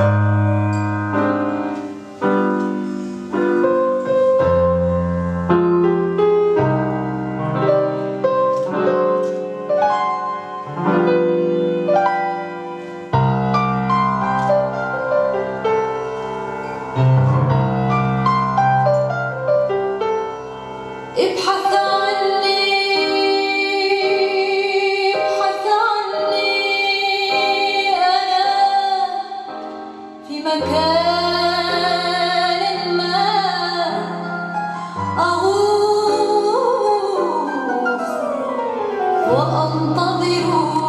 Música أغوص وأنتظر